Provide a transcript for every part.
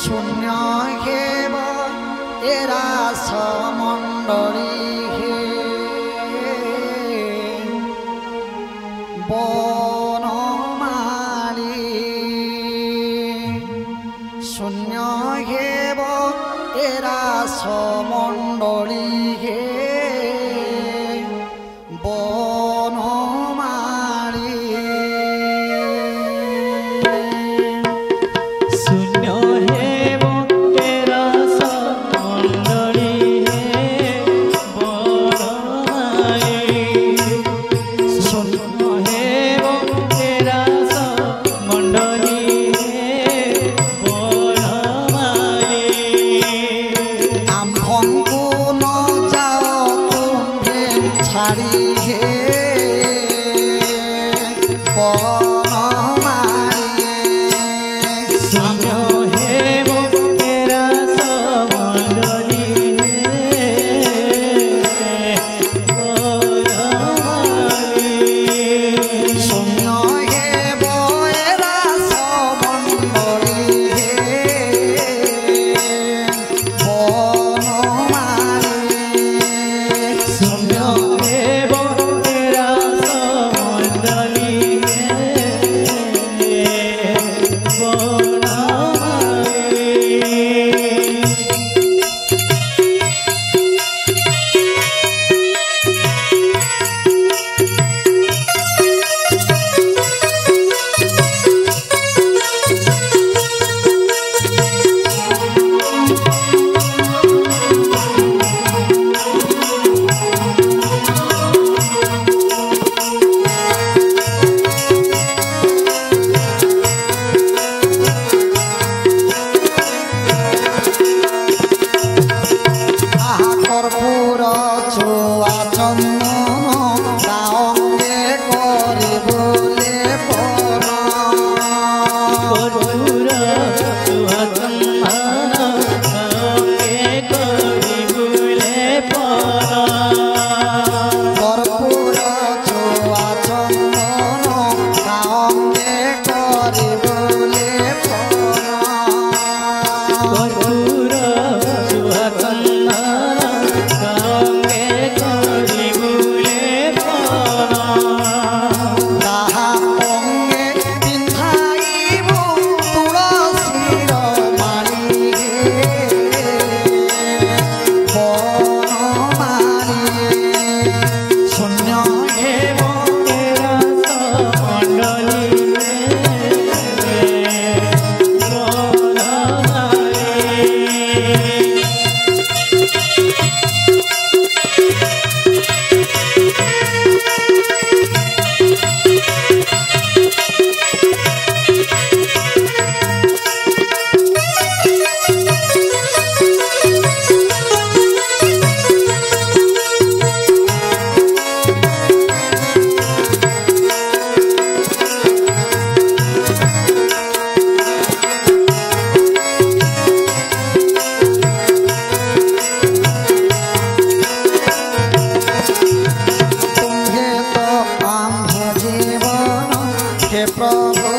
শূন্য হেব এরা সমণ্ডলী reprova.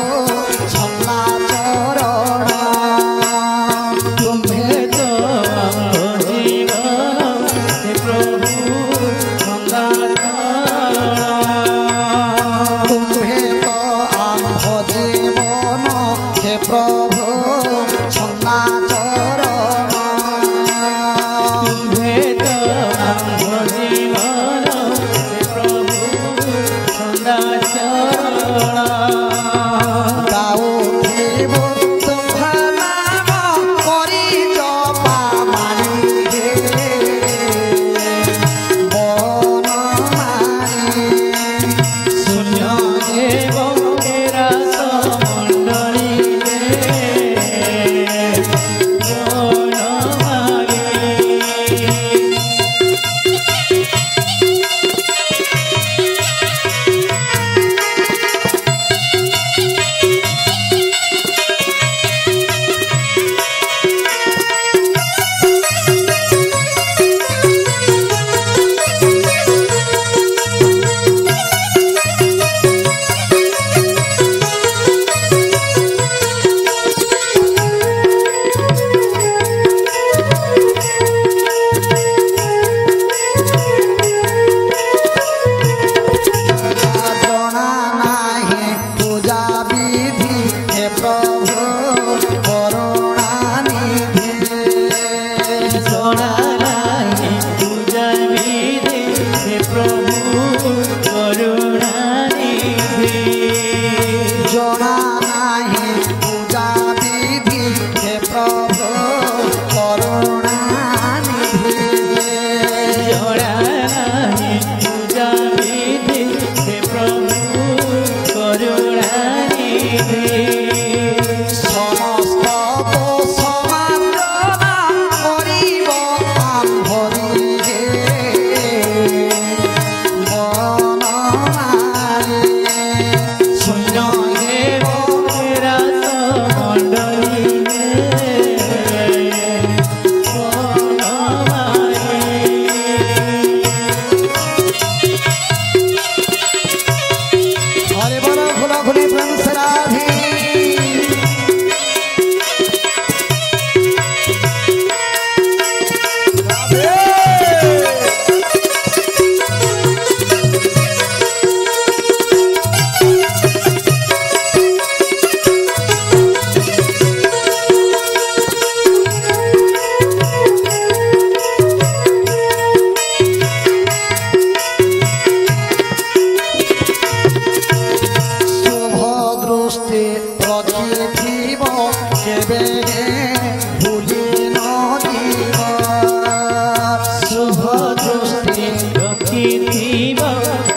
जीवा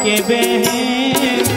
के बहन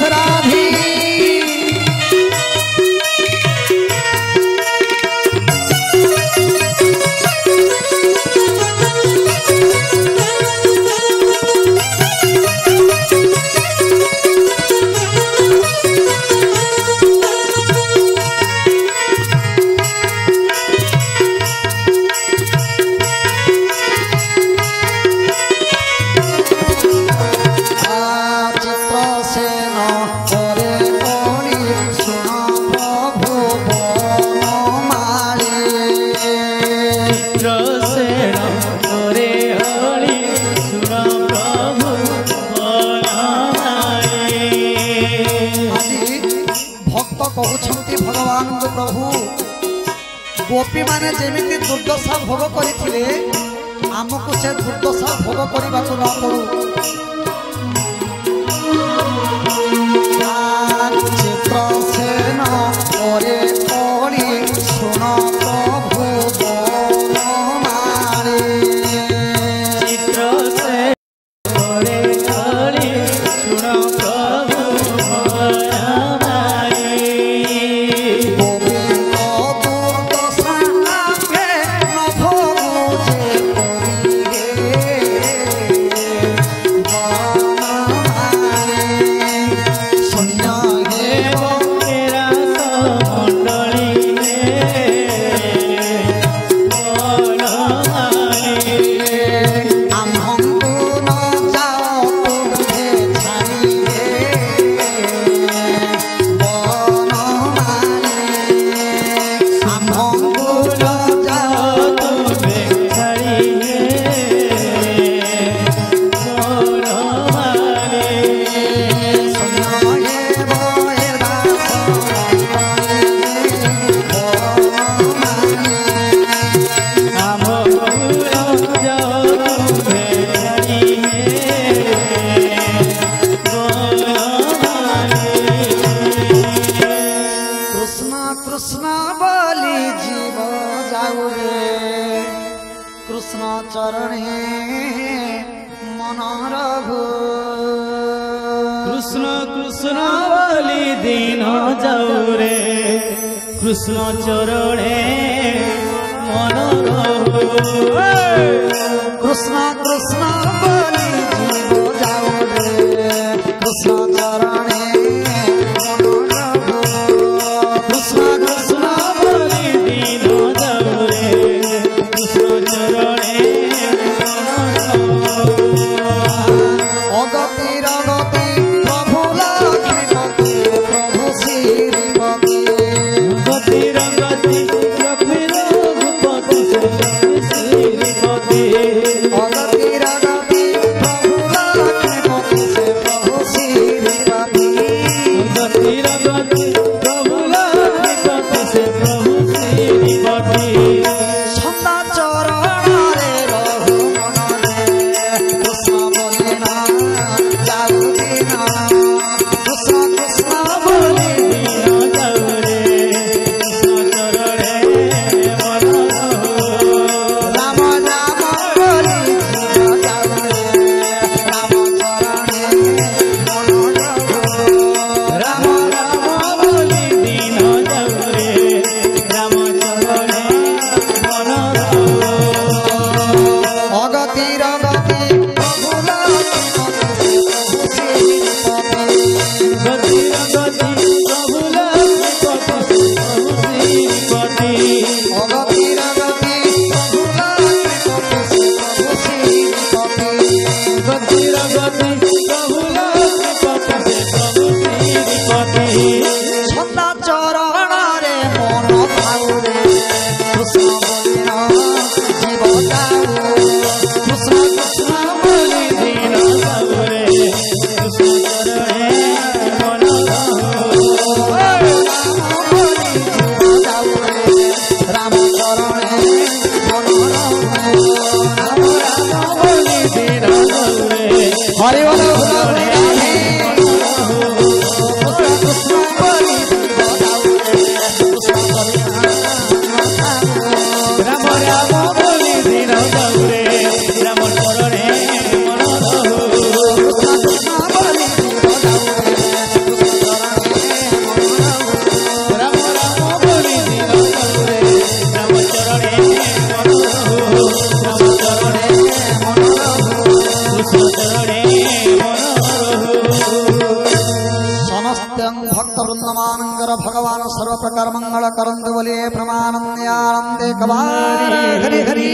सरा ଗୋପୀ ମାନେ ଯେମିତି ଦୁର୍ଦ୍ଦଶା ଭୋଗ କରିଥିଲେ ଆମକୁ ସେ ଦୁର୍ଦ୍ଦଶା ଭୋଗ କରିବାକୁ ନ ପଡ଼ୁ কৃষ্ণ চরণে মন কৃষ্ণ কৃষ্ণ സർവപ്രകർമ്മങ്ങളെ കറന്തുപോലെ പ്രമാണം യാനന്ദേ കവാരി ഹരി ഹരി